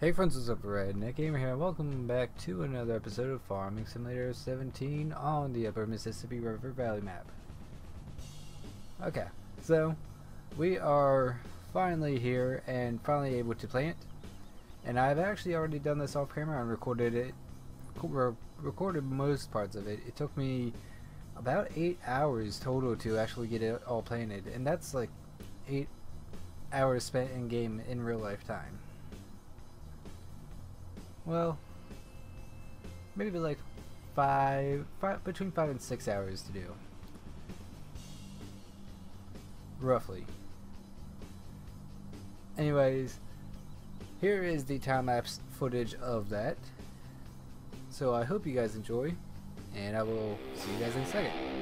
Hey friends, what's up? Redneck Gamer here. And welcome back to another episode of Farming Simulator 17 on the Upper Mississippi River Valley map. Okay, so we are finally here and finally able to plant. And I've actually already done this off camera and recorded it, recorded most parts of it. It took me about 8 hours total to actually get it all planted. And that's like 8 hours spent in game in real life time. Well, maybe like five, five, between five and six hours to do. Roughly. Anyways, here is the time-lapse footage of that. So I hope you guys enjoy, and I will see you guys in a second.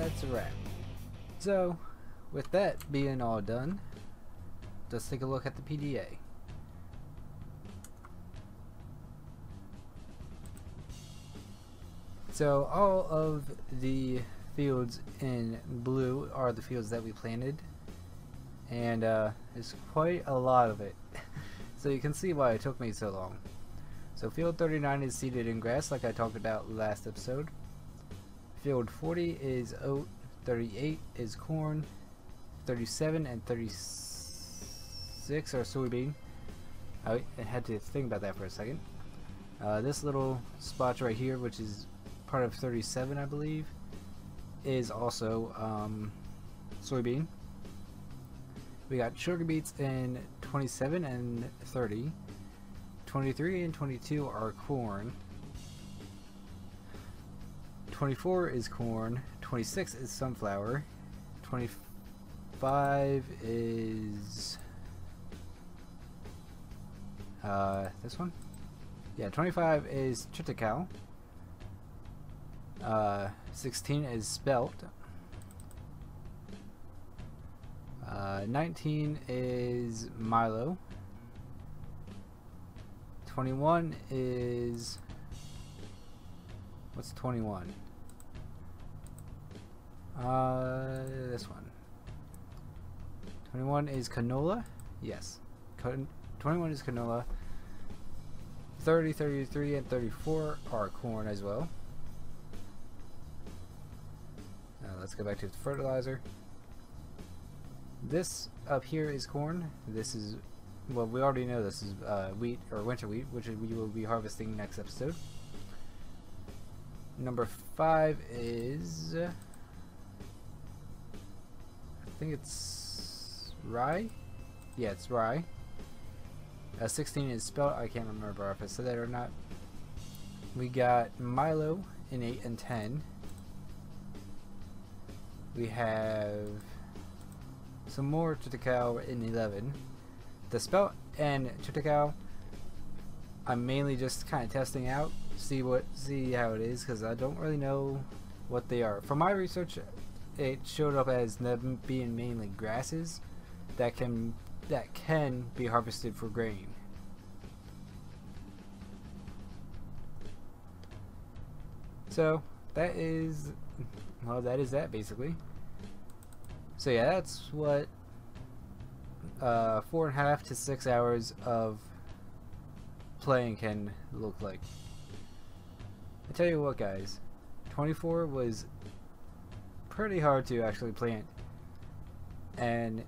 That's a wrap. So, with that being all done, let's take a look at the PDA. So all of the fields in blue are the fields that we planted and uh, there's quite a lot of it so you can see why it took me so long. So field 39 is seeded in grass like I talked about last episode. Field 40 is oat, 38 is corn, 37 and 36 are soybean. I had to think about that for a second. Uh, this little spot right here, which is part of 37 I believe, is also um, soybean. We got sugar beets in 27 and 30. 23 and 22 are corn. 24 is corn. 26 is sunflower. 25 is uh, this one. Yeah, 25 is triticale. Uh, 16 is spelt. Uh, 19 is Milo. 21 is... What's 21? Uh, this one. 21 is canola? Yes. 21 is canola. 30, 33, and 34 are corn as well. Now let's go back to the fertilizer. This up here is corn. This is, well, we already know this is uh, wheat or winter wheat, which we will be harvesting next episode. Number five is, think it's rye. Yeah, it's rye. Uh, 16 is spelt. I can't remember if I said that or not. We got Milo in 8 and 10. We have some more Triticale in 11. The spelt and Triticale, I'm mainly just kind of testing out, see what, see how it is, because I don't really know what they are. From my research, it showed up as them being mainly grasses that can that can be harvested for grain. So that is well that is that basically. So yeah, that's what uh, four and a half to six hours of playing can look like. I tell you what guys, 24 was pretty hard to actually plant. And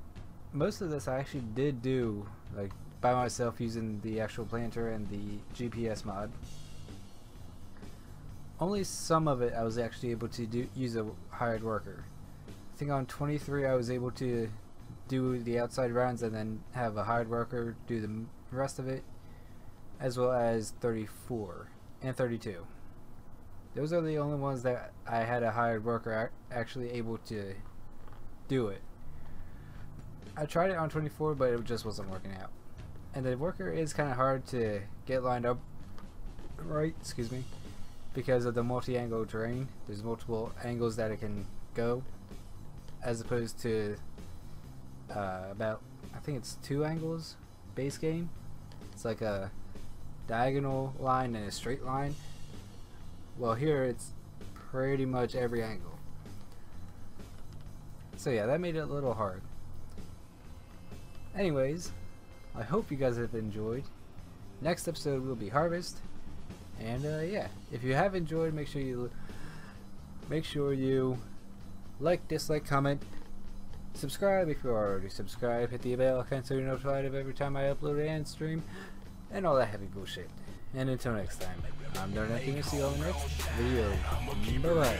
most of this I actually did do like by myself using the actual planter and the GPS mod. Only some of it I was actually able to do use a hired worker I think on 23 I was able to do the outside rounds and then have a hired worker do the rest of it as well as 34 and 32 those are the only ones that I had a hired worker actually able to do it I tried it on 24 but it just wasn't working out and the worker is kind of hard to get lined up right excuse me because of the multi-angle terrain there's multiple angles that it can go as opposed to uh, about I think it's two angles base game. It's like a diagonal line and a straight line. Well, here it's pretty much every angle. So yeah, that made it a little hard. Anyways, I hope you guys have enjoyed. Next episode will be Harvest. And uh, yeah, if you have enjoyed, make sure you make sure you like, dislike, comment, subscribe if you're already subscribed, hit the bell icon so you're notified of every time I upload and stream, and all that heavy bullshit. And until next time, I'm Darnethy and see you all next video. Bye bye.